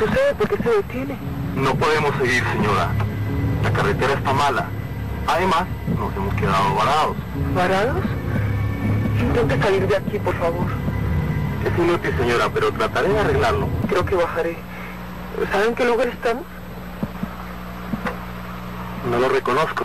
Sucede? ¿Por qué se detiene? No podemos seguir, señora. La carretera está mala. Además, nos hemos quedado varados. ¿Varados? Intente salir de aquí, por favor. Es inútil, señora, pero trataré de arreglarlo. Creo que bajaré. ¿Saben qué lugar estamos? No lo reconozco.